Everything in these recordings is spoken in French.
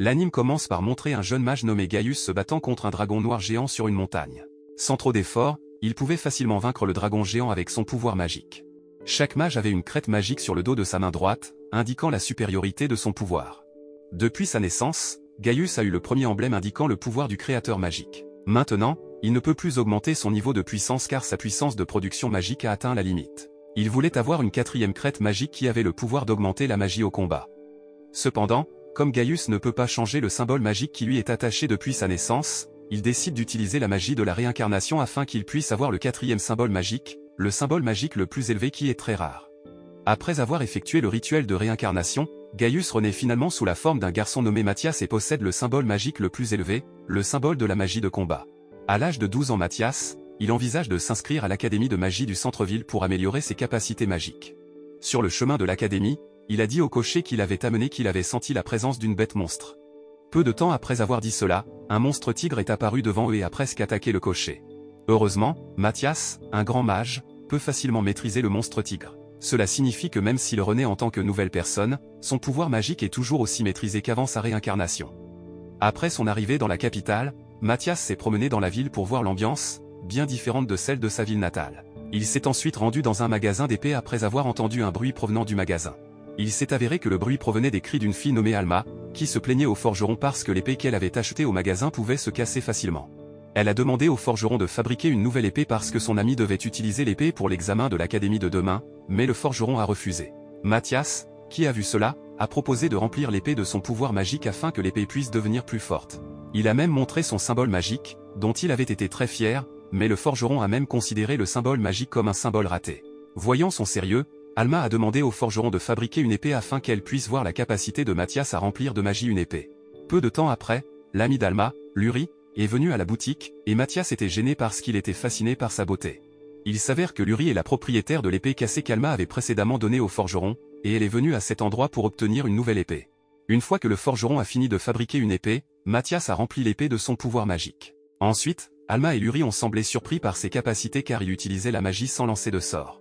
L'anime commence par montrer un jeune mage nommé Gaius se battant contre un dragon noir géant sur une montagne. Sans trop d'efforts, il pouvait facilement vaincre le dragon géant avec son pouvoir magique. Chaque mage avait une crête magique sur le dos de sa main droite, indiquant la supériorité de son pouvoir. Depuis sa naissance, Gaius a eu le premier emblème indiquant le pouvoir du créateur magique. Maintenant, il ne peut plus augmenter son niveau de puissance car sa puissance de production magique a atteint la limite. Il voulait avoir une quatrième crête magique qui avait le pouvoir d'augmenter la magie au combat. Cependant, comme Gaius ne peut pas changer le symbole magique qui lui est attaché depuis sa naissance, il décide d'utiliser la magie de la réincarnation afin qu'il puisse avoir le quatrième symbole magique, le symbole magique le plus élevé qui est très rare. Après avoir effectué le rituel de réincarnation, Gaius renaît finalement sous la forme d'un garçon nommé Mathias et possède le symbole magique le plus élevé, le symbole de la magie de combat. À l'âge de 12 ans Mathias, il envisage de s'inscrire à l'académie de magie du centre-ville pour améliorer ses capacités magiques. Sur le chemin de l'académie, il a dit au cocher qu'il avait amené qu'il avait senti la présence d'une bête monstre. Peu de temps après avoir dit cela, un monstre tigre est apparu devant eux et a presque attaqué le cocher. Heureusement, Mathias, un grand mage, peut facilement maîtriser le monstre tigre. Cela signifie que même s'il renaît en tant que nouvelle personne, son pouvoir magique est toujours aussi maîtrisé qu'avant sa réincarnation. Après son arrivée dans la capitale, Mathias s'est promené dans la ville pour voir l'ambiance, bien différente de celle de sa ville natale. Il s'est ensuite rendu dans un magasin d'épées après avoir entendu un bruit provenant du magasin il s'est avéré que le bruit provenait des cris d'une fille nommée Alma, qui se plaignait au forgeron parce que l'épée qu'elle avait achetée au magasin pouvait se casser facilement. Elle a demandé au forgeron de fabriquer une nouvelle épée parce que son ami devait utiliser l'épée pour l'examen de l'académie de demain, mais le forgeron a refusé. Mathias, qui a vu cela, a proposé de remplir l'épée de son pouvoir magique afin que l'épée puisse devenir plus forte. Il a même montré son symbole magique, dont il avait été très fier, mais le forgeron a même considéré le symbole magique comme un symbole raté. Voyant son sérieux, Alma a demandé au forgeron de fabriquer une épée afin qu'elle puisse voir la capacité de Mathias à remplir de magie une épée. Peu de temps après, l'ami d'Alma, Luri, est venu à la boutique, et Mathias était gêné parce qu'il était fasciné par sa beauté. Il s'avère que Luri est la propriétaire de l'épée cassée qu'Alma avait précédemment donnée au forgeron, et elle est venue à cet endroit pour obtenir une nouvelle épée. Une fois que le forgeron a fini de fabriquer une épée, Mathias a rempli l'épée de son pouvoir magique. Ensuite, Alma et Luri ont semblé surpris par ses capacités car il utilisait la magie sans lancer de sort.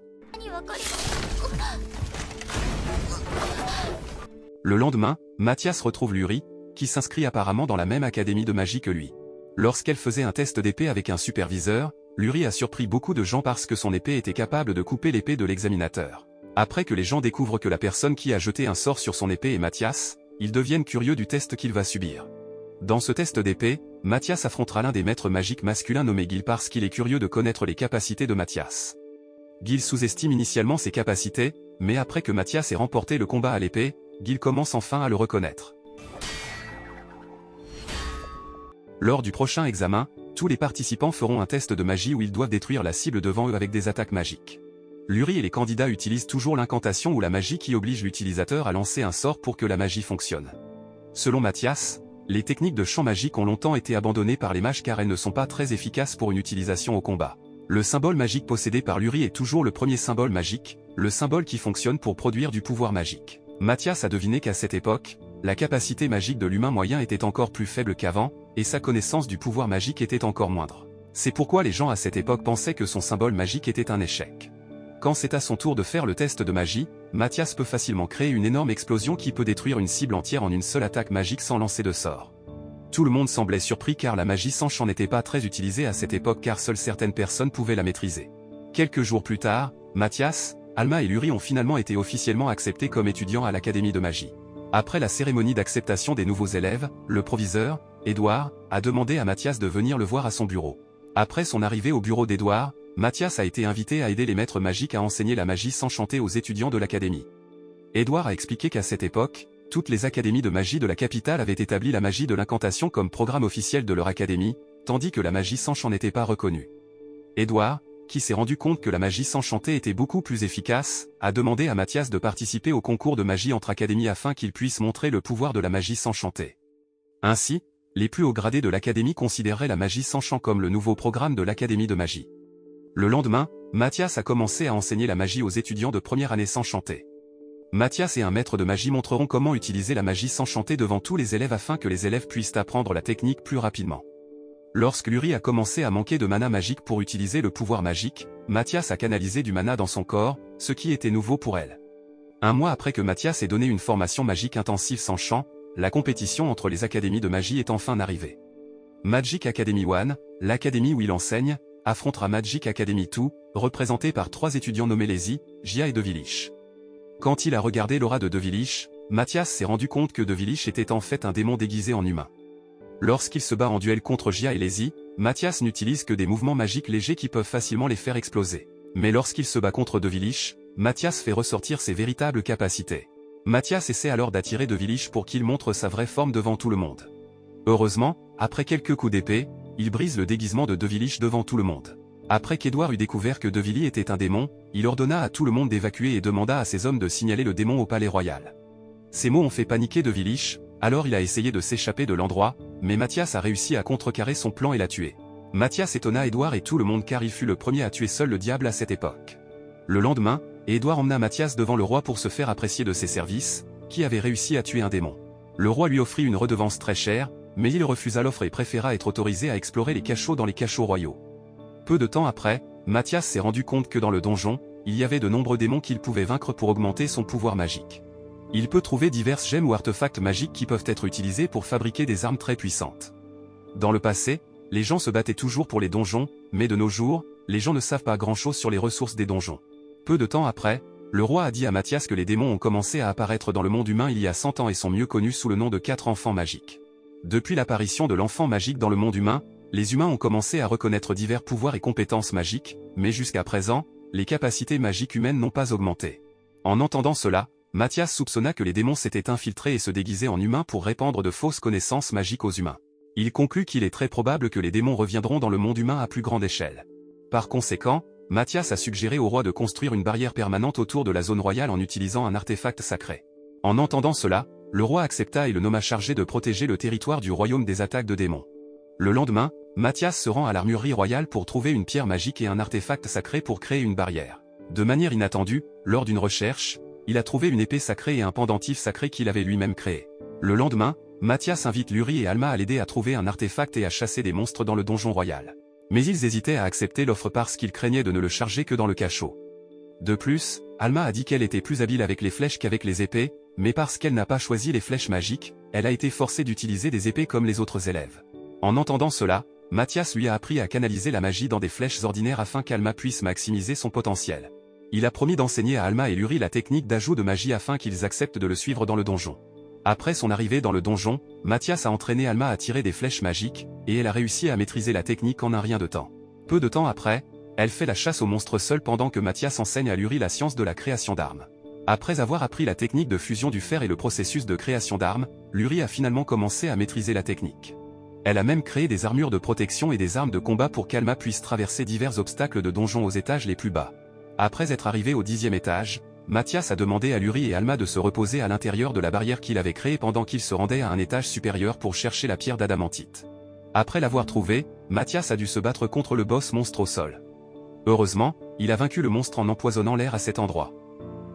Le lendemain, Mathias retrouve Luri, qui s'inscrit apparemment dans la même académie de magie que lui. Lorsqu'elle faisait un test d'épée avec un superviseur, Luri a surpris beaucoup de gens parce que son épée était capable de couper l'épée de l'examinateur. Après que les gens découvrent que la personne qui a jeté un sort sur son épée est Mathias, ils deviennent curieux du test qu'il va subir. Dans ce test d'épée, Mathias affrontera l'un des maîtres magiques masculins nommé Gil parce qu'il est curieux de connaître les capacités de Mathias. Gil sous-estime initialement ses capacités, mais après que Mathias ait remporté le combat à l'épée, Gil commence enfin à le reconnaître. Lors du prochain examen, tous les participants feront un test de magie où ils doivent détruire la cible devant eux avec des attaques magiques. Luri et les candidats utilisent toujours l'incantation ou la magie qui oblige l'utilisateur à lancer un sort pour que la magie fonctionne. Selon Mathias, les techniques de champ magique ont longtemps été abandonnées par les mages car elles ne sont pas très efficaces pour une utilisation au combat. Le symbole magique possédé par Luri est toujours le premier symbole magique, le symbole qui fonctionne pour produire du pouvoir magique. Mathias a deviné qu'à cette époque, la capacité magique de l'humain moyen était encore plus faible qu'avant, et sa connaissance du pouvoir magique était encore moindre. C'est pourquoi les gens à cette époque pensaient que son symbole magique était un échec. Quand c'est à son tour de faire le test de magie, Mathias peut facilement créer une énorme explosion qui peut détruire une cible entière en une seule attaque magique sans lancer de sort. Tout le monde semblait surpris car la magie sans champ n'était pas très utilisée à cette époque car seules certaines personnes pouvaient la maîtriser. Quelques jours plus tard, Mathias, Alma et Luri ont finalement été officiellement acceptés comme étudiants à l'Académie de magie. Après la cérémonie d'acceptation des nouveaux élèves, le proviseur, Édouard, a demandé à Mathias de venir le voir à son bureau. Après son arrivée au bureau d'Édouard, Mathias a été invité à aider les maîtres magiques à enseigner la magie sans chanter aux étudiants de l'Académie. Édouard a expliqué qu'à cette époque, toutes les académies de magie de la capitale avaient établi la magie de l'incantation comme programme officiel de leur académie, tandis que la magie sans chant n'était pas reconnue. Édouard, qui s'est rendu compte que la magie sans était beaucoup plus efficace, a demandé à Mathias de participer au concours de magie entre académies afin qu'il puisse montrer le pouvoir de la magie sans. Ainsi, les plus hauts gradés de l'académie considéraient la magie sans chant comme le nouveau programme de l'académie de magie. Le lendemain, Mathias a commencé à enseigner la magie aux étudiants de première année sans. Mathias et un maître de magie montreront comment utiliser la magie sans devant tous les élèves afin que les élèves puissent apprendre la technique plus rapidement. Lorsque Luri a commencé à manquer de mana magique pour utiliser le pouvoir magique, Mathias a canalisé du mana dans son corps, ce qui était nouveau pour elle. Un mois après que Mathias ait donné une formation magique intensive sans chant, la compétition entre les académies de magie est enfin arrivée. Magic Academy 1, l'académie où il enseigne, affrontera Magic Academy 2, représentée par trois étudiants nommés Lazy, Gia et De Quand il a regardé l'aura de De Mathias s'est rendu compte que De était en fait un démon déguisé en humain. Lorsqu'il se bat en duel contre Gia et Lazy, Mathias n'utilise que des mouvements magiques légers qui peuvent facilement les faire exploser. Mais lorsqu'il se bat contre De Mathias fait ressortir ses véritables capacités. Mathias essaie alors d'attirer De pour qu'il montre sa vraie forme devant tout le monde. Heureusement, après quelques coups d'épée, il brise le déguisement de De devant tout le monde. Après qu'Edouard eut découvert que De était un démon, il ordonna à tout le monde d'évacuer et demanda à ses hommes de signaler le démon au palais royal. Ces mots ont fait paniquer De alors il a essayé de s'échapper de l'endroit, mais Mathias a réussi à contrecarrer son plan et l'a tué. Mathias étonna Edouard et tout le monde car il fut le premier à tuer seul le diable à cette époque. Le lendemain, Edouard emmena Mathias devant le roi pour se faire apprécier de ses services, qui avait réussi à tuer un démon. Le roi lui offrit une redevance très chère, mais il refusa l'offre et préféra être autorisé à explorer les cachots dans les cachots royaux. Peu de temps après, Mathias s'est rendu compte que dans le donjon, il y avait de nombreux démons qu'il pouvait vaincre pour augmenter son pouvoir magique. Il peut trouver diverses gemmes ou artefacts magiques qui peuvent être utilisés pour fabriquer des armes très puissantes. Dans le passé, les gens se battaient toujours pour les donjons, mais de nos jours, les gens ne savent pas grand-chose sur les ressources des donjons. Peu de temps après, le roi a dit à Mathias que les démons ont commencé à apparaître dans le monde humain il y a 100 ans et sont mieux connus sous le nom de quatre enfants magiques. Depuis l'apparition de l'enfant magique dans le monde humain, les humains ont commencé à reconnaître divers pouvoirs et compétences magiques, mais jusqu'à présent, les capacités magiques humaines n'ont pas augmenté. En entendant cela, Mathias soupçonna que les démons s'étaient infiltrés et se déguisaient en humains pour répandre de fausses connaissances magiques aux humains. Il conclut qu'il est très probable que les démons reviendront dans le monde humain à plus grande échelle. Par conséquent, Mathias a suggéré au roi de construire une barrière permanente autour de la zone royale en utilisant un artefact sacré. En entendant cela, le roi accepta et le nomma chargé de protéger le territoire du royaume des attaques de démons. Le lendemain, Mathias se rend à l'armurerie royale pour trouver une pierre magique et un artefact sacré pour créer une barrière. De manière inattendue, lors d'une recherche, il a trouvé une épée sacrée et un pendentif sacré qu'il avait lui-même créé. Le lendemain, Mathias invite Luri et Alma à l'aider à trouver un artefact et à chasser des monstres dans le donjon royal. Mais ils hésitaient à accepter l'offre parce qu'ils craignaient de ne le charger que dans le cachot. De plus, Alma a dit qu'elle était plus habile avec les flèches qu'avec les épées, mais parce qu'elle n'a pas choisi les flèches magiques, elle a été forcée d'utiliser des épées comme les autres élèves. En entendant cela, Mathias lui a appris à canaliser la magie dans des flèches ordinaires afin qu'Alma puisse maximiser son potentiel. Il a promis d'enseigner à Alma et Luri la technique d'ajout de magie afin qu'ils acceptent de le suivre dans le donjon. Après son arrivée dans le donjon, Mathias a entraîné Alma à tirer des flèches magiques, et elle a réussi à maîtriser la technique en un rien de temps. Peu de temps après, elle fait la chasse aux monstres seule pendant que Mathias enseigne à Luri la science de la création d'armes. Après avoir appris la technique de fusion du fer et le processus de création d'armes, Luri a finalement commencé à maîtriser la technique. Elle a même créé des armures de protection et des armes de combat pour qu'Alma puisse traverser divers obstacles de donjons aux étages les plus bas. Après être arrivé au dixième étage, Mathias a demandé à Luri et Alma de se reposer à l'intérieur de la barrière qu'il avait créée pendant qu'il se rendait à un étage supérieur pour chercher la pierre d'adamantite. Après l'avoir trouvée, Mathias a dû se battre contre le boss monstre au sol. Heureusement, il a vaincu le monstre en empoisonnant l'air à cet endroit.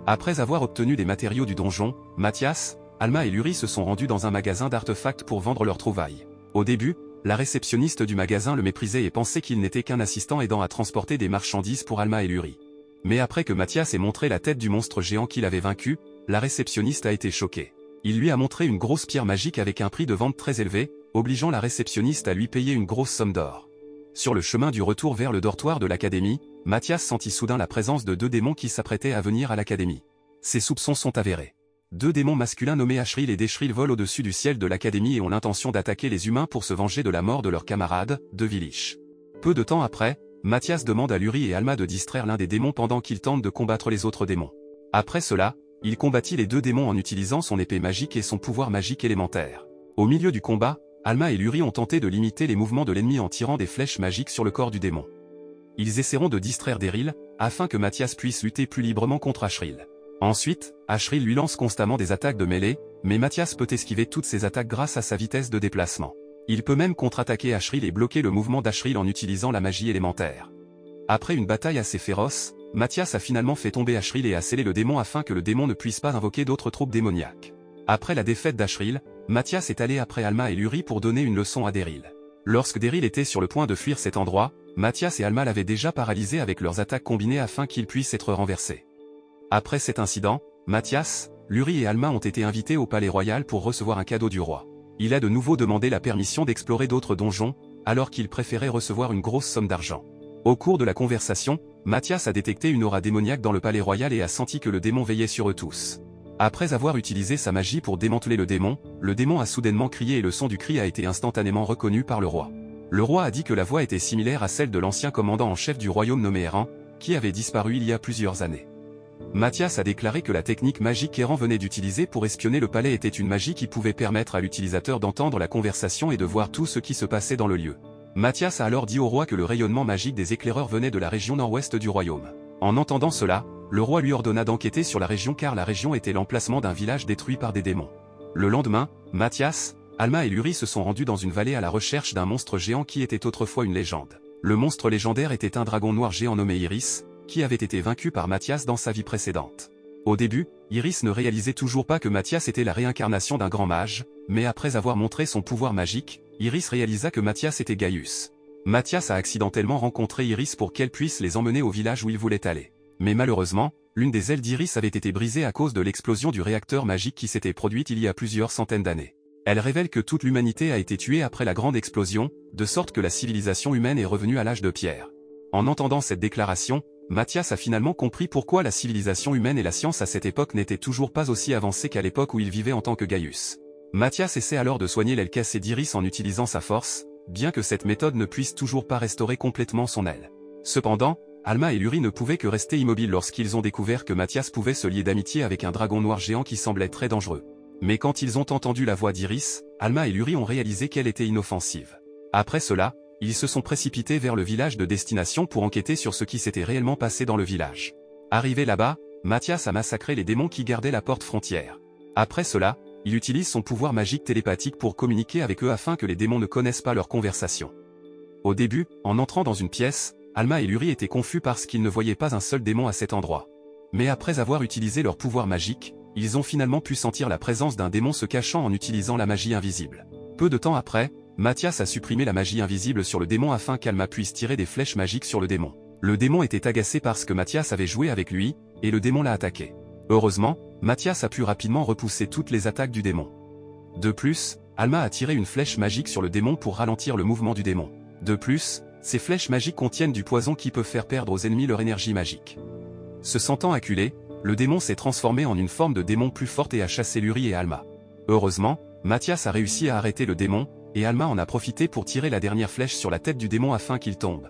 Après avoir obtenu des matériaux du donjon, Mathias, Alma et Luri se sont rendus dans un magasin d'artefacts pour vendre leurs trouvailles. Au début, la réceptionniste du magasin le méprisait et pensait qu'il n'était qu'un assistant aidant à transporter des marchandises pour Alma et Luri. Mais après que Mathias ait montré la tête du monstre géant qu'il avait vaincu, la réceptionniste a été choquée. Il lui a montré une grosse pierre magique avec un prix de vente très élevé, obligeant la réceptionniste à lui payer une grosse somme d'or. Sur le chemin du retour vers le dortoir de l'académie, Mathias sentit soudain la présence de deux démons qui s'apprêtaient à venir à l'académie. Ses soupçons sont avérés. Deux démons masculins nommés Ashril et Deshril volent au-dessus du ciel de l'académie et ont l'intention d'attaquer les humains pour se venger de la mort de leurs camarades, de Vilich. Peu de temps après, Mathias demande à Luri et Alma de distraire l'un des démons pendant qu'ils tentent de combattre les autres démons. Après cela, il combattit les deux démons en utilisant son épée magique et son pouvoir magique élémentaire. Au milieu du combat, Alma et Luri ont tenté de limiter les mouvements de l'ennemi en tirant des flèches magiques sur le corps du démon. Ils essaieront de distraire Daryl, afin que Mathias puisse lutter plus librement contre Ashril. Ensuite, Ashril lui lance constamment des attaques de mêlée, mais Mathias peut esquiver toutes ces attaques grâce à sa vitesse de déplacement. Il peut même contre-attaquer Ashril et bloquer le mouvement d'Ashril en utilisant la magie élémentaire. Après une bataille assez féroce, Mathias a finalement fait tomber Ashril et a scellé le démon afin que le démon ne puisse pas invoquer d'autres troupes démoniaques. Après la défaite d'Ashril, Mathias est allé après Alma et Luri pour donner une leçon à Daryl. Lorsque Daryl était sur le point de fuir cet endroit, Mathias et Alma l'avaient déjà paralysé avec leurs attaques combinées afin qu'ils puissent être renversés. Après cet incident, Mathias, Luri et Alma ont été invités au palais royal pour recevoir un cadeau du roi. Il a de nouveau demandé la permission d'explorer d'autres donjons, alors qu'il préférait recevoir une grosse somme d'argent. Au cours de la conversation, Mathias a détecté une aura démoniaque dans le palais royal et a senti que le démon veillait sur eux tous. Après avoir utilisé sa magie pour démanteler le démon, le démon a soudainement crié et le son du cri a été instantanément reconnu par le roi. Le roi a dit que la voix était similaire à celle de l'ancien commandant en chef du royaume nommé Erran, qui avait disparu il y a plusieurs années. Mathias a déclaré que la technique magique qu'Erran venait d'utiliser pour espionner le palais était une magie qui pouvait permettre à l'utilisateur d'entendre la conversation et de voir tout ce qui se passait dans le lieu. Mathias a alors dit au roi que le rayonnement magique des éclaireurs venait de la région nord-ouest du royaume. En entendant cela, le roi lui ordonna d'enquêter sur la région car la région était l'emplacement d'un village détruit par des démons. Le lendemain, Mathias, Alma et Luri se sont rendus dans une vallée à la recherche d'un monstre géant qui était autrefois une légende. Le monstre légendaire était un dragon noir géant nommé Iris, qui avait été vaincu par Mathias dans sa vie précédente. Au début, Iris ne réalisait toujours pas que Mathias était la réincarnation d'un grand mage, mais après avoir montré son pouvoir magique, Iris réalisa que Mathias était Gaius. Mathias a accidentellement rencontré Iris pour qu'elle puisse les emmener au village où il voulait aller. Mais malheureusement, l'une des ailes d'Iris avait été brisée à cause de l'explosion du réacteur magique qui s'était produite il y a plusieurs centaines d'années. Elle révèle que toute l'humanité a été tuée après la grande explosion, de sorte que la civilisation humaine est revenue à l'âge de pierre. En entendant cette déclaration, Mathias a finalement compris pourquoi la civilisation humaine et la science à cette époque n'étaient toujours pas aussi avancées qu'à l'époque où il vivait en tant que Gaius. Mathias essaie alors de soigner l'aile cassée d'Iris en utilisant sa force, bien que cette méthode ne puisse toujours pas restaurer complètement son aile. Cependant, Alma et Luri ne pouvaient que rester immobiles lorsqu'ils ont découvert que Mathias pouvait se lier d'amitié avec un dragon noir géant qui semblait très dangereux. Mais quand ils ont entendu la voix d'Iris, Alma et Luri ont réalisé qu'elle était inoffensive. Après cela, ils se sont précipités vers le village de destination pour enquêter sur ce qui s'était réellement passé dans le village. Arrivé là-bas, Mathias a massacré les démons qui gardaient la porte frontière. Après cela, il utilise son pouvoir magique télépathique pour communiquer avec eux afin que les démons ne connaissent pas leur conversation. Au début, en entrant dans une pièce, Alma et Luri étaient confus parce qu'ils ne voyaient pas un seul démon à cet endroit. Mais après avoir utilisé leur pouvoir magique, ils ont finalement pu sentir la présence d'un démon se cachant en utilisant la magie invisible. Peu de temps après, Mathias a supprimé la magie invisible sur le démon afin qu'Alma puisse tirer des flèches magiques sur le démon. Le démon était agacé parce que Mathias avait joué avec lui, et le démon l'a attaqué. Heureusement, Mathias a pu rapidement repousser toutes les attaques du démon. De plus, Alma a tiré une flèche magique sur le démon pour ralentir le mouvement du démon. De plus, ces flèches magiques contiennent du poison qui peut faire perdre aux ennemis leur énergie magique. Se sentant acculé, le démon s'est transformé en une forme de démon plus forte et a chassé Luri et Alma. Heureusement, Mathias a réussi à arrêter le démon, et Alma en a profité pour tirer la dernière flèche sur la tête du démon afin qu'il tombe.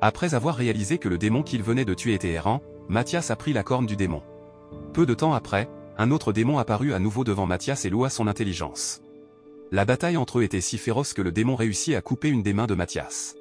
Après avoir réalisé que le démon qu'il venait de tuer était errant, Mathias a pris la corne du démon. Peu de temps après, un autre démon apparut à nouveau devant Mathias et loua son intelligence. La bataille entre eux était si féroce que le démon réussit à couper une des mains de Mathias.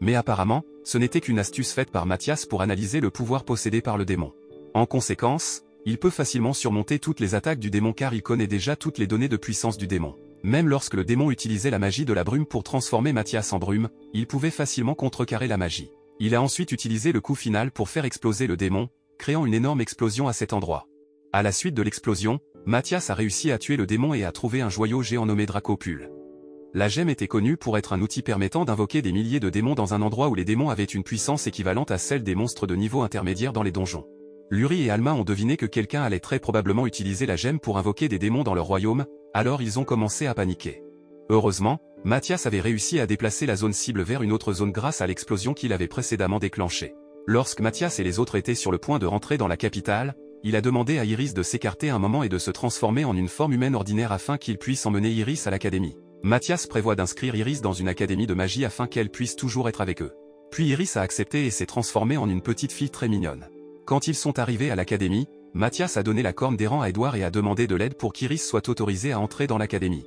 Mais apparemment, ce n'était qu'une astuce faite par Mathias pour analyser le pouvoir possédé par le démon. En conséquence, il peut facilement surmonter toutes les attaques du démon car il connaît déjà toutes les données de puissance du démon. Même lorsque le démon utilisait la magie de la brume pour transformer Mathias en brume, il pouvait facilement contrecarrer la magie. Il a ensuite utilisé le coup final pour faire exploser le démon, créant une énorme explosion à cet endroit. À la suite de l'explosion, Mathias a réussi à tuer le démon et a trouvé un joyau géant nommé Dracopule. La gemme était connue pour être un outil permettant d'invoquer des milliers de démons dans un endroit où les démons avaient une puissance équivalente à celle des monstres de niveau intermédiaire dans les donjons. Luri et Alma ont deviné que quelqu'un allait très probablement utiliser la gemme pour invoquer des démons dans leur royaume, alors ils ont commencé à paniquer. Heureusement, Mathias avait réussi à déplacer la zone cible vers une autre zone grâce à l'explosion qu'il avait précédemment déclenchée. Lorsque Mathias et les autres étaient sur le point de rentrer dans la capitale, il a demandé à Iris de s'écarter un moment et de se transformer en une forme humaine ordinaire afin qu'il puisse emmener Iris à l'académie. Mathias prévoit d'inscrire Iris dans une académie de magie afin qu'elle puisse toujours être avec eux. Puis Iris a accepté et s'est transformée en une petite fille très mignonne. Quand ils sont arrivés à l'académie, Mathias a donné la corne d'Errant à Edouard et a demandé de l'aide pour qu'Iris soit autorisée à entrer dans l'académie.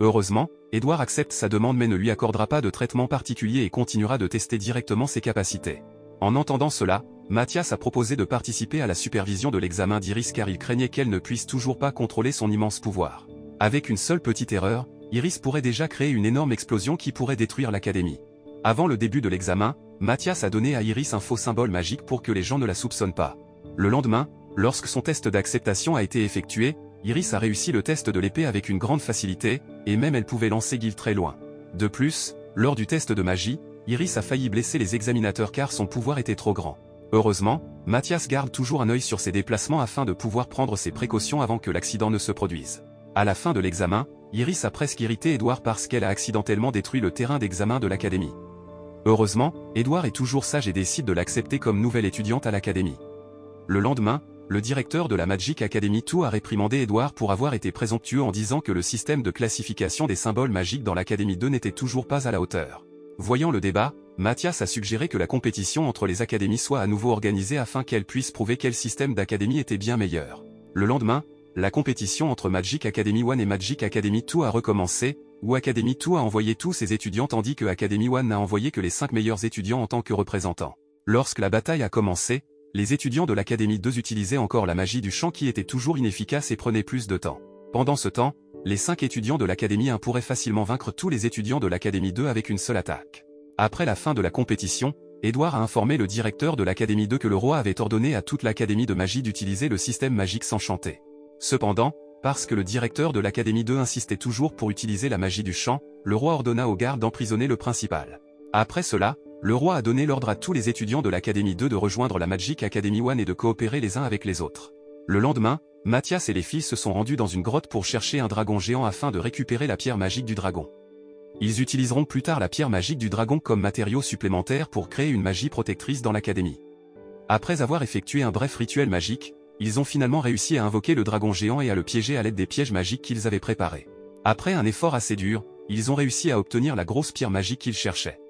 Heureusement, Edouard accepte sa demande mais ne lui accordera pas de traitement particulier et continuera de tester directement ses capacités. En entendant cela, Mathias a proposé de participer à la supervision de l'examen d'Iris car il craignait qu'elle ne puisse toujours pas contrôler son immense pouvoir. Avec une seule petite erreur, Iris pourrait déjà créer une énorme explosion qui pourrait détruire l'académie. Avant le début de l'examen, Mathias a donné à Iris un faux symbole magique pour que les gens ne la soupçonnent pas. Le lendemain, lorsque son test d'acceptation a été effectué, Iris a réussi le test de l'épée avec une grande facilité, et même elle pouvait lancer Gil très loin. De plus, lors du test de magie, Iris a failli blesser les examinateurs car son pouvoir était trop grand. Heureusement, Mathias garde toujours un œil sur ses déplacements afin de pouvoir prendre ses précautions avant que l'accident ne se produise. À la fin de l'examen, Iris a presque irrité Edouard parce qu'elle a accidentellement détruit le terrain d'examen de l'académie. Heureusement, Edouard est toujours sage et décide de l'accepter comme nouvelle étudiante à l'académie. Le lendemain, le directeur de la Magic Academy 2 a réprimandé Edouard pour avoir été présomptueux en disant que le système de classification des symboles magiques dans l'Académie 2 n'était toujours pas à la hauteur. Voyant le débat, Mathias a suggéré que la compétition entre les académies soit à nouveau organisée afin qu'elle puisse prouver quel système d'académie était bien meilleur. Le lendemain, la compétition entre Magic Academy 1 et Magic Academy 2 a recommencé, où Academy 2 a envoyé tous ses étudiants tandis que Academy 1 n'a envoyé que les 5 meilleurs étudiants en tant que représentants. Lorsque la bataille a commencé, les étudiants de l'Académie 2 utilisaient encore la magie du chant qui était toujours inefficace et prenait plus de temps. Pendant ce temps, les 5 étudiants de l'Académie 1 pourraient facilement vaincre tous les étudiants de l'Académie 2 avec une seule attaque. Après la fin de la compétition, Édouard a informé le directeur de l'Académie 2 que le roi avait ordonné à toute l'Académie de magie d'utiliser le système magique sans chanter. Cependant, parce que le directeur de l'Académie 2 insistait toujours pour utiliser la magie du chant, le roi ordonna aux gardes d'emprisonner le principal. Après cela, le roi a donné l'ordre à tous les étudiants de l'Académie 2 de rejoindre la Magic Academy 1 et de coopérer les uns avec les autres. Le lendemain, Mathias et les filles se sont rendus dans une grotte pour chercher un dragon géant afin de récupérer la pierre magique du dragon. Ils utiliseront plus tard la pierre magique du dragon comme matériau supplémentaire pour créer une magie protectrice dans l'académie. Après avoir effectué un bref rituel magique, ils ont finalement réussi à invoquer le dragon géant et à le piéger à l'aide des pièges magiques qu'ils avaient préparés. Après un effort assez dur, ils ont réussi à obtenir la grosse pierre magique qu'ils cherchaient.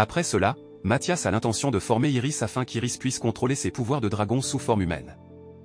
Après cela, Mathias a l'intention de former Iris afin qu'Iris puisse contrôler ses pouvoirs de dragon sous forme humaine.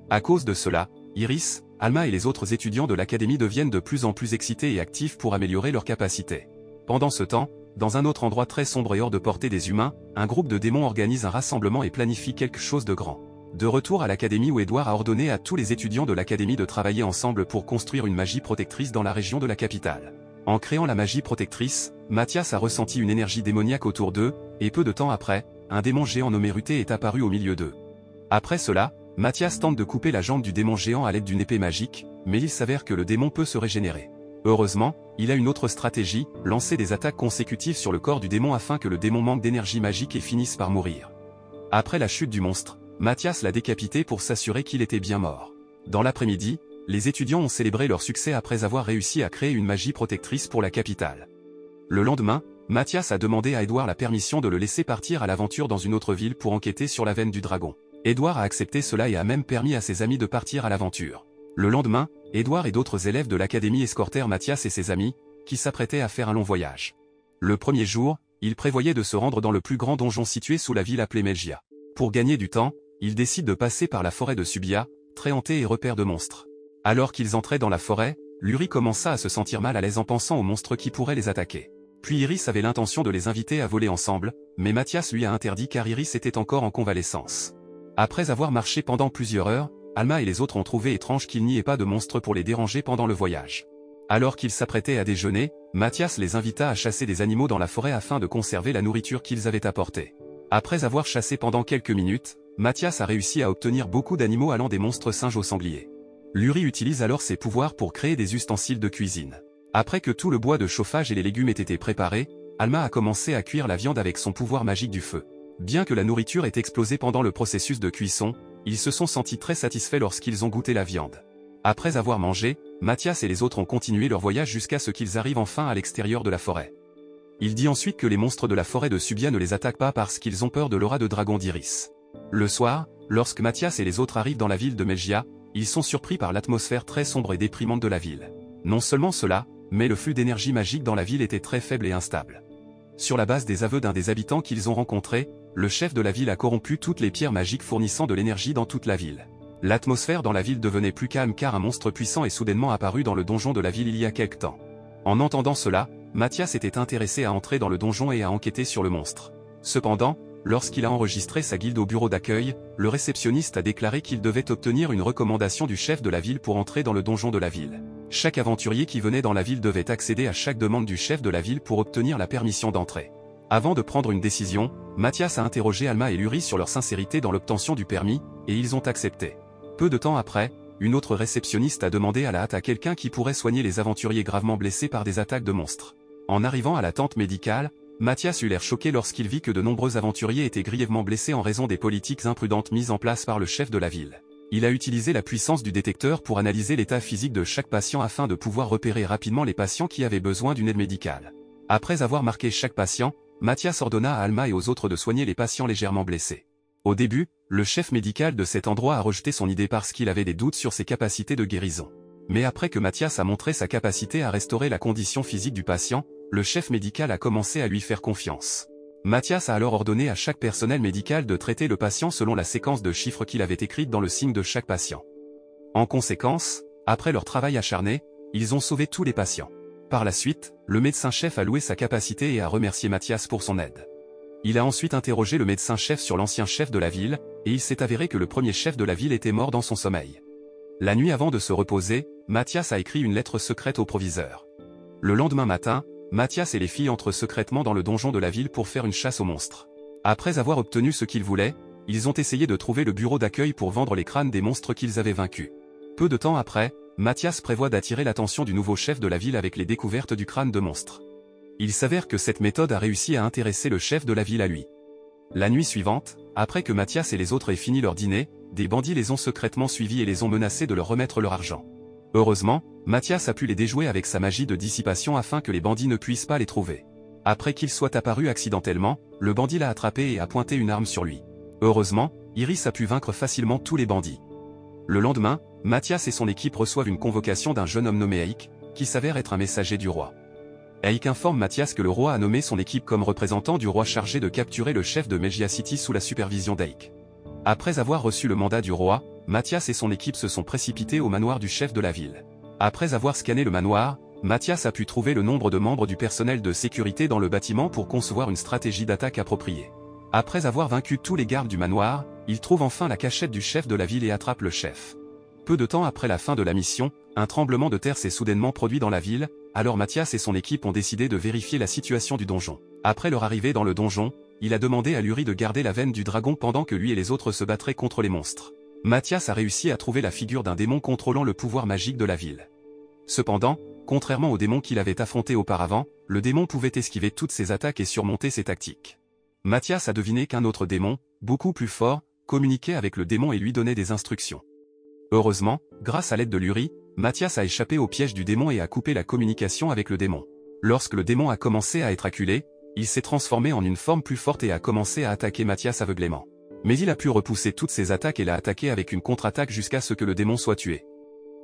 À cause de cela, Iris, Alma et les autres étudiants de l'académie deviennent de plus en plus excités et actifs pour améliorer leurs capacités. Pendant ce temps, dans un autre endroit très sombre et hors de portée des humains, un groupe de démons organise un rassemblement et planifie quelque chose de grand. De retour à l'académie où Edouard a ordonné à tous les étudiants de l'académie de travailler ensemble pour construire une magie protectrice dans la région de la capitale. En créant la magie protectrice, Mathias a ressenti une énergie démoniaque autour d'eux, et peu de temps après, un démon géant nommé Ruté est apparu au milieu d'eux. Après cela, Mathias tente de couper la jambe du démon géant à l'aide d'une épée magique, mais il s'avère que le démon peut se régénérer. Heureusement, il a une autre stratégie, lancer des attaques consécutives sur le corps du démon afin que le démon manque d'énergie magique et finisse par mourir. Après la chute du monstre, Mathias l'a décapité pour s'assurer qu'il était bien mort. Dans l'après-midi, les étudiants ont célébré leur succès après avoir réussi à créer une magie protectrice pour la capitale. Le lendemain, Mathias a demandé à Edouard la permission de le laisser partir à l'aventure dans une autre ville pour enquêter sur la veine du dragon. Edouard a accepté cela et a même permis à ses amis de partir à l'aventure. Le lendemain, Edouard et d'autres élèves de l'académie escortèrent Mathias et ses amis, qui s'apprêtaient à faire un long voyage. Le premier jour, ils prévoyaient de se rendre dans le plus grand donjon situé sous la ville appelée Melgia. Pour gagner du temps, ils décident de passer par la forêt de Subia, très hantée et repère de monstres. Alors qu'ils entraient dans la forêt, Luri commença à se sentir mal à l'aise en pensant aux monstres qui pourraient les attaquer. Puis Iris avait l'intention de les inviter à voler ensemble, mais Mathias lui a interdit car Iris était encore en convalescence. Après avoir marché pendant plusieurs heures, Alma et les autres ont trouvé étrange qu'il n'y ait pas de monstres pour les déranger pendant le voyage. Alors qu'ils s'apprêtaient à déjeuner, Mathias les invita à chasser des animaux dans la forêt afin de conserver la nourriture qu'ils avaient apportée. Après avoir chassé pendant quelques minutes, Mathias a réussi à obtenir beaucoup d'animaux allant des monstres singes aux sangliers. Luri utilise alors ses pouvoirs pour créer des ustensiles de cuisine. Après que tout le bois de chauffage et les légumes aient été préparés, Alma a commencé à cuire la viande avec son pouvoir magique du feu. Bien que la nourriture ait explosé pendant le processus de cuisson, ils se sont sentis très satisfaits lorsqu'ils ont goûté la viande. Après avoir mangé, Mathias et les autres ont continué leur voyage jusqu'à ce qu'ils arrivent enfin à l'extérieur de la forêt. Il dit ensuite que les monstres de la forêt de Subia ne les attaquent pas parce qu'ils ont peur de l'aura de dragon d'Iris. Le soir, lorsque Mathias et les autres arrivent dans la ville de Melgia, ils sont surpris par l'atmosphère très sombre et déprimante de la ville. Non seulement cela, mais le flux d'énergie magique dans la ville était très faible et instable. Sur la base des aveux d'un des habitants qu'ils ont rencontré, le chef de la ville a corrompu toutes les pierres magiques fournissant de l'énergie dans toute la ville. L'atmosphère dans la ville devenait plus calme car un monstre puissant est soudainement apparu dans le donjon de la ville il y a quelque temps. En entendant cela, Mathias était intéressé à entrer dans le donjon et à enquêter sur le monstre. Cependant, Lorsqu'il a enregistré sa guilde au bureau d'accueil, le réceptionniste a déclaré qu'il devait obtenir une recommandation du chef de la ville pour entrer dans le donjon de la ville. Chaque aventurier qui venait dans la ville devait accéder à chaque demande du chef de la ville pour obtenir la permission d'entrer. Avant de prendre une décision, Mathias a interrogé Alma et Luri sur leur sincérité dans l'obtention du permis, et ils ont accepté. Peu de temps après, une autre réceptionniste a demandé à la hâte à quelqu'un qui pourrait soigner les aventuriers gravement blessés par des attaques de monstres. En arrivant à la tente médicale, Mathias eut l'air choqué lorsqu'il vit que de nombreux aventuriers étaient grièvement blessés en raison des politiques imprudentes mises en place par le chef de la ville. Il a utilisé la puissance du détecteur pour analyser l'état physique de chaque patient afin de pouvoir repérer rapidement les patients qui avaient besoin d'une aide médicale. Après avoir marqué chaque patient, Mathias ordonna à Alma et aux autres de soigner les patients légèrement blessés. Au début, le chef médical de cet endroit a rejeté son idée parce qu'il avait des doutes sur ses capacités de guérison. Mais après que Mathias a montré sa capacité à restaurer la condition physique du patient, le chef médical a commencé à lui faire confiance. Mathias a alors ordonné à chaque personnel médical de traiter le patient selon la séquence de chiffres qu'il avait écrite dans le signe de chaque patient. En conséquence, après leur travail acharné, ils ont sauvé tous les patients. Par la suite, le médecin-chef a loué sa capacité et a remercié Mathias pour son aide. Il a ensuite interrogé le médecin-chef sur l'ancien chef de la ville, et il s'est avéré que le premier chef de la ville était mort dans son sommeil. La nuit avant de se reposer, Mathias a écrit une lettre secrète au proviseur. Le lendemain matin, Mathias et les filles entrent secrètement dans le donjon de la ville pour faire une chasse aux monstres. Après avoir obtenu ce qu'ils voulaient, ils ont essayé de trouver le bureau d'accueil pour vendre les crânes des monstres qu'ils avaient vaincus. Peu de temps après, Mathias prévoit d'attirer l'attention du nouveau chef de la ville avec les découvertes du crâne de monstres. Il s'avère que cette méthode a réussi à intéresser le chef de la ville à lui. La nuit suivante, après que Mathias et les autres aient fini leur dîner, des bandits les ont secrètement suivis et les ont menacés de leur remettre leur argent. Heureusement, Mathias a pu les déjouer avec sa magie de dissipation afin que les bandits ne puissent pas les trouver. Après qu'il soit apparu accidentellement, le bandit l'a attrapé et a pointé une arme sur lui. Heureusement, Iris a pu vaincre facilement tous les bandits. Le lendemain, Mathias et son équipe reçoivent une convocation d'un jeune homme nommé Aik, qui s'avère être un messager du roi. Aik informe Mathias que le roi a nommé son équipe comme représentant du roi chargé de capturer le chef de Megia City sous la supervision d'Aik. Après avoir reçu le mandat du roi, Mathias et son équipe se sont précipités au manoir du chef de la ville. Après avoir scanné le manoir, Mathias a pu trouver le nombre de membres du personnel de sécurité dans le bâtiment pour concevoir une stratégie d'attaque appropriée. Après avoir vaincu tous les gardes du manoir, il trouve enfin la cachette du chef de la ville et attrape le chef. Peu de temps après la fin de la mission, un tremblement de terre s'est soudainement produit dans la ville, alors Mathias et son équipe ont décidé de vérifier la situation du donjon. Après leur arrivée dans le donjon, il a demandé à Luri de garder la veine du dragon pendant que lui et les autres se battraient contre les monstres. Mathias a réussi à trouver la figure d'un démon contrôlant le pouvoir magique de la ville. Cependant, contrairement au démon qu'il avait affronté auparavant, le démon pouvait esquiver toutes ses attaques et surmonter ses tactiques. Mathias a deviné qu'un autre démon, beaucoup plus fort, communiquait avec le démon et lui donnait des instructions. Heureusement, grâce à l'aide de Luri, Mathias a échappé au piège du démon et a coupé la communication avec le démon. Lorsque le démon a commencé à être acculé, il s'est transformé en une forme plus forte et a commencé à attaquer Mathias aveuglément. Mais il a pu repousser toutes ses attaques et l'a attaqué avec une contre-attaque jusqu'à ce que le démon soit tué.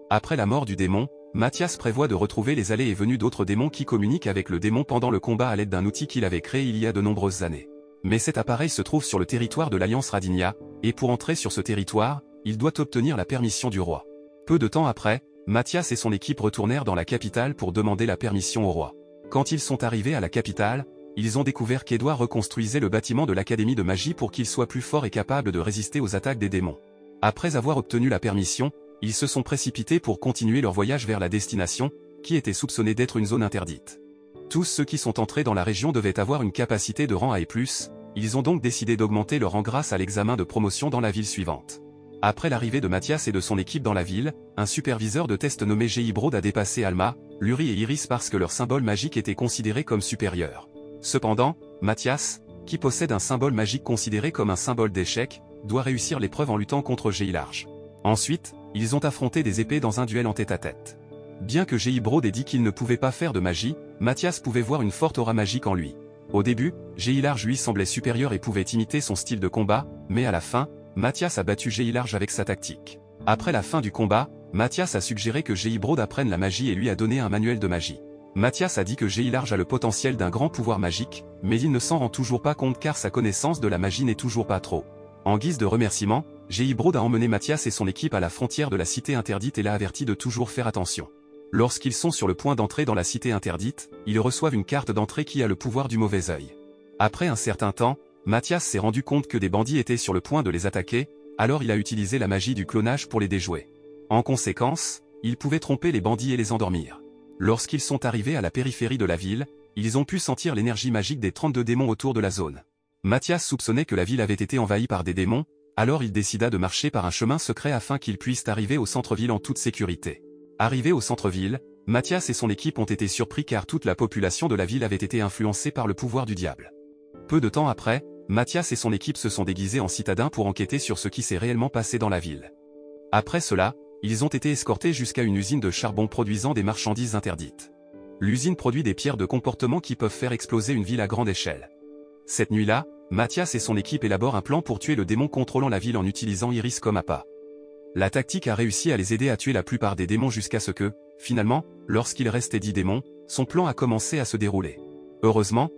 Après la mort du démon, Mathias prévoit de retrouver les allées et venues d'autres démons qui communiquent avec le démon pendant le combat à l'aide d'un outil qu'il avait créé il y a de nombreuses années. Mais cet appareil se trouve sur le territoire de l'Alliance Radinia, et pour entrer sur ce territoire, il doit obtenir la permission du roi. Peu de temps après, Mathias et son équipe retournèrent dans la capitale pour demander la permission au roi. Quand ils sont arrivés à la capitale, ils ont découvert qu'Edouard reconstruisait le bâtiment de l'Académie de magie pour qu'il soit plus fort et capable de résister aux attaques des démons. Après avoir obtenu la permission, ils se sont précipités pour continuer leur voyage vers la destination, qui était soupçonnée d'être une zone interdite. Tous ceux qui sont entrés dans la région devaient avoir une capacité de rang A et plus, ils ont donc décidé d'augmenter leur rang grâce à l'examen de promotion dans la ville suivante. Après l'arrivée de Mathias et de son équipe dans la ville, un superviseur de test nommé G.I. Brode a dépassé Alma, Luri et Iris parce que leur symbole magique était considéré comme supérieur. Cependant, Mathias, qui possède un symbole magique considéré comme un symbole d'échec, doit réussir l'épreuve en luttant contre G.I. Ensuite, ils ont affronté des épées dans un duel en tête-à-tête. Bien que G.I. Ait dit qu'il ne pouvait pas faire de magie, Mathias pouvait voir une forte aura magique en lui. Au début, G.I. Lui semblait supérieur et pouvait imiter son style de combat, mais à la fin, Mathias a battu G.I. Avec sa tactique. Après la fin du combat, Mathias a suggéré que G.I. Apprenne la magie et lui a donné un manuel de magie. Mathias a dit que G.I. Large a le potentiel d'un grand pouvoir magique, mais il ne s'en rend toujours pas compte car sa connaissance de la magie n'est toujours pas trop. En guise de remerciement, G.I. A emmené Mathias et son équipe à la frontière de la cité interdite et l'a averti de toujours faire attention. Lorsqu'ils sont sur le point d'entrer dans la cité interdite, ils reçoivent une carte d'entrée qui a le pouvoir du mauvais œil. Après un certain temps, Mathias s'est rendu compte que des bandits étaient sur le point de les attaquer, alors il a utilisé la magie du clonage pour les déjouer. En conséquence, il pouvait tromper les bandits et les endormir. Lorsqu'ils sont arrivés à la périphérie de la ville, ils ont pu sentir l'énergie magique des 32 démons autour de la zone. Mathias soupçonnait que la ville avait été envahie par des démons, alors il décida de marcher par un chemin secret afin qu'ils puissent arriver au centre-ville en toute sécurité. Arrivé au centre-ville, Mathias et son équipe ont été surpris car toute la population de la ville avait été influencée par le pouvoir du diable. Peu de temps après, Mathias et son équipe se sont déguisés en citadins pour enquêter sur ce qui s'est réellement passé dans la ville. Après cela, ils ont été escortés jusqu'à une usine de charbon produisant des marchandises interdites. L'usine produit des pierres de comportement qui peuvent faire exploser une ville à grande échelle. Cette nuit-là, Mathias et son équipe élaborent un plan pour tuer le démon contrôlant la ville en utilisant Iris comme appât. La tactique a réussi à les aider à tuer la plupart des démons jusqu'à ce que, finalement, lorsqu'il restait dix démons, son plan a commencé à se dérouler. Heureusement,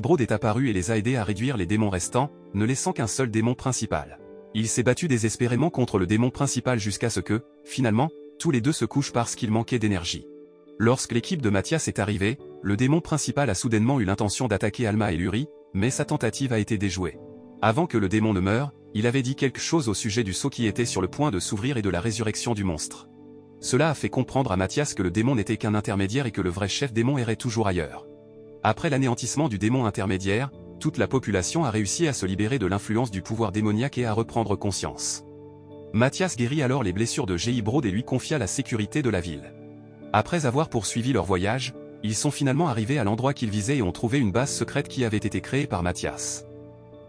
Brod est apparu et les a aidés à réduire les démons restants, ne laissant qu'un seul démon principal. Il s'est battu désespérément contre le démon principal jusqu'à ce que, finalement, tous les deux se couchent parce qu'il manquait d'énergie. Lorsque l'équipe de Mathias est arrivée, le démon principal a soudainement eu l'intention d'attaquer Alma et Luri, mais sa tentative a été déjouée. Avant que le démon ne meure, il avait dit quelque chose au sujet du sceau qui était sur le point de s'ouvrir et de la résurrection du monstre. Cela a fait comprendre à Mathias que le démon n'était qu'un intermédiaire et que le vrai chef démon errait toujours ailleurs. Après l'anéantissement du démon intermédiaire, toute la population a réussi à se libérer de l'influence du pouvoir démoniaque et à reprendre conscience. Mathias guérit alors les blessures de Brod et lui confia la sécurité de la ville. Après avoir poursuivi leur voyage, ils sont finalement arrivés à l'endroit qu'ils visaient et ont trouvé une base secrète qui avait été créée par Mathias.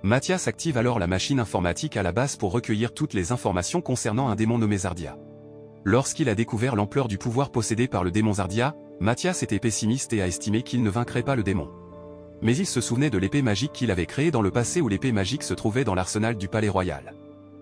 Mathias active alors la machine informatique à la base pour recueillir toutes les informations concernant un démon nommé Zardia. Lorsqu'il a découvert l'ampleur du pouvoir possédé par le démon Zardia, Mathias était pessimiste et a estimé qu'il ne vaincrait pas le démon. Mais il se souvenait de l'épée magique qu'il avait créée dans le passé où l'épée magique se trouvait dans l'arsenal du palais royal.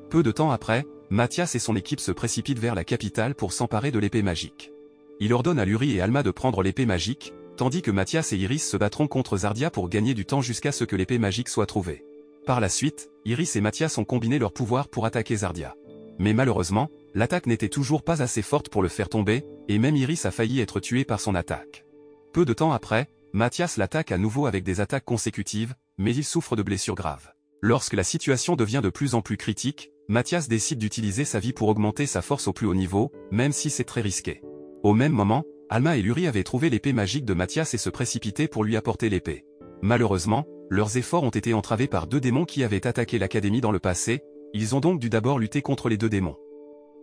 Peu de temps après, Mathias et son équipe se précipitent vers la capitale pour s'emparer de l'épée magique. Il ordonne à Luri et Alma de prendre l'épée magique, tandis que Mathias et Iris se battront contre Zardia pour gagner du temps jusqu'à ce que l'épée magique soit trouvée. Par la suite, Iris et Mathias ont combiné leurs pouvoirs pour attaquer Zardia. Mais malheureusement, l'attaque n'était toujours pas assez forte pour le faire tomber, et même Iris a failli être tué par son attaque. Peu de temps après, Mathias l'attaque à nouveau avec des attaques consécutives, mais il souffre de blessures graves. Lorsque la situation devient de plus en plus critique, Mathias décide d'utiliser sa vie pour augmenter sa force au plus haut niveau, même si c'est très risqué. Au même moment, Alma et Luri avaient trouvé l'épée magique de Mathias et se précipitaient pour lui apporter l'épée. Malheureusement, leurs efforts ont été entravés par deux démons qui avaient attaqué l'académie dans le passé, ils ont donc dû d'abord lutter contre les deux démons.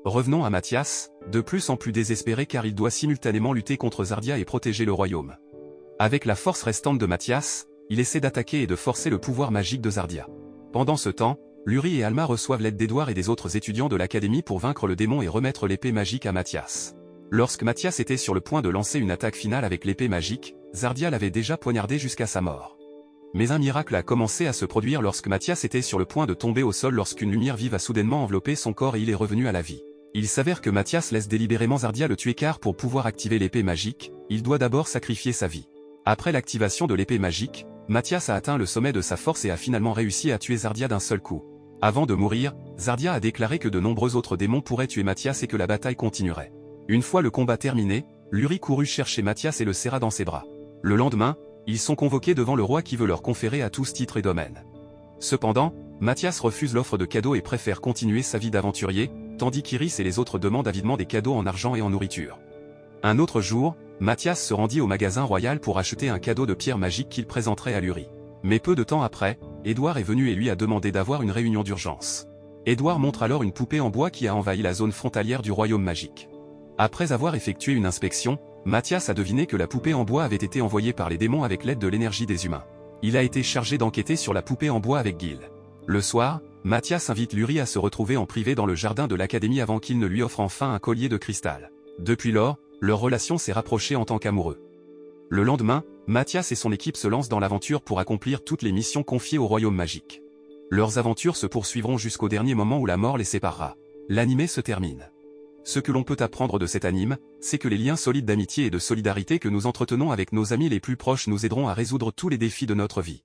Revenons à Mathias, de plus en plus désespéré car il doit simultanément lutter contre Zardia et protéger le royaume. Avec la force restante de Mathias, il essaie d'attaquer et de forcer le pouvoir magique de Zardia. Pendant ce temps, Luri et Alma reçoivent l'aide d'Edouard et des autres étudiants de l'académie pour vaincre le démon et remettre l'épée magique à Mathias. Lorsque Mathias était sur le point de lancer une attaque finale avec l'épée magique, Zardia l'avait déjà poignardé jusqu'à sa mort. Mais un miracle a commencé à se produire lorsque Mathias était sur le point de tomber au sol lorsqu'une lumière vive a soudainement enveloppé son corps et il est revenu à la vie. Il s'avère que Mathias laisse délibérément Zardia le tuer car pour pouvoir activer l'épée magique, il doit d'abord sacrifier sa vie. Après l'activation de l'épée magique, Mathias a atteint le sommet de sa force et a finalement réussi à tuer Zardia d'un seul coup. Avant de mourir, Zardia a déclaré que de nombreux autres démons pourraient tuer Mathias et que la bataille continuerait. Une fois le combat terminé, Luri courut chercher Mathias et le serra dans ses bras. Le lendemain, ils sont convoqués devant le roi qui veut leur conférer à tous titres et domaines. Cependant, Mathias refuse l'offre de cadeaux et préfère continuer sa vie d'aventurier, tandis qu'Iris et les autres demandent avidement des cadeaux en argent et en nourriture. Un autre jour, Mathias se rendit au magasin royal pour acheter un cadeau de pierre magique qu'il présenterait à Luri. Mais peu de temps après, Édouard est venu et lui a demandé d'avoir une réunion d'urgence. Édouard montre alors une poupée en bois qui a envahi la zone frontalière du royaume magique. Après avoir effectué une inspection, Mathias a deviné que la poupée en bois avait été envoyée par les démons avec l'aide de l'énergie des humains. Il a été chargé d'enquêter sur la poupée en bois avec Gil. Le soir, Mathias invite Luri à se retrouver en privé dans le jardin de l'académie avant qu'il ne lui offre enfin un collier de cristal. Depuis lors, leur relation s'est rapprochée en tant qu'amoureux. Le lendemain, Mathias et son équipe se lancent dans l'aventure pour accomplir toutes les missions confiées au royaume magique. Leurs aventures se poursuivront jusqu'au dernier moment où la mort les séparera. L'animé se termine. Ce que l'on peut apprendre de cet anime, c'est que les liens solides d'amitié et de solidarité que nous entretenons avec nos amis les plus proches nous aideront à résoudre tous les défis de notre vie.